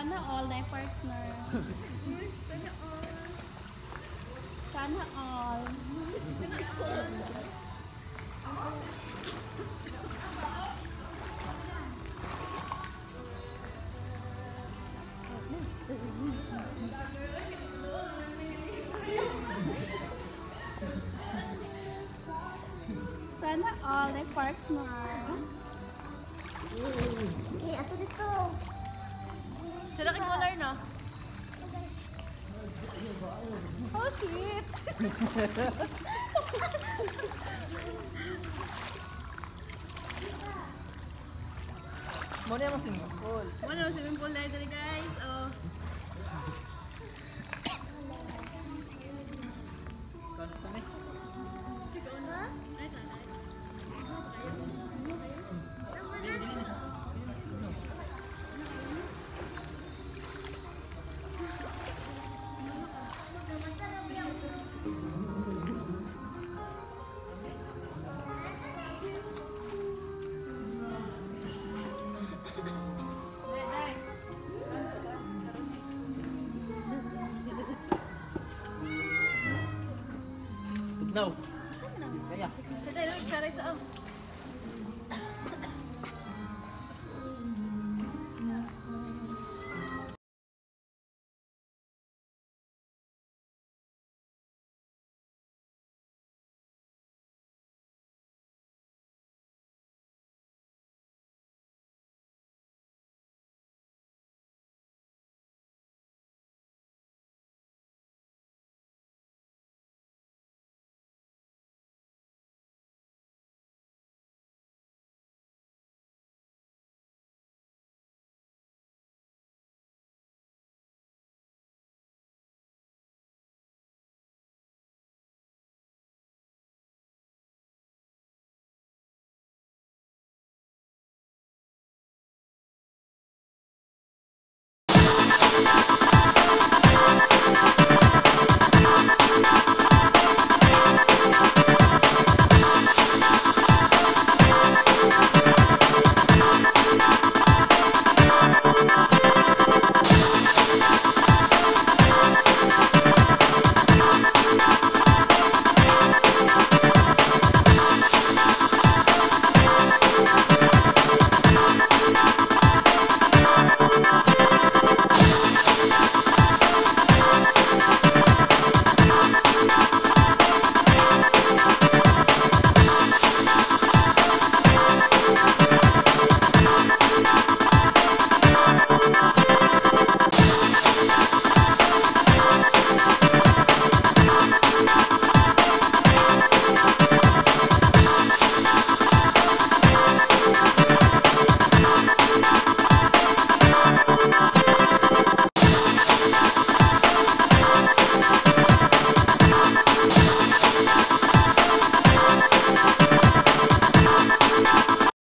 Sana all na partner. Sana all. Sana all na partner. Okay, ato dito. Sila kay color, no? Oh, sweet! Muna yung swimming pool. Ano, swimming pool na ito guys. Oh. Tugnaw. Kaya. Tayo, charay sa.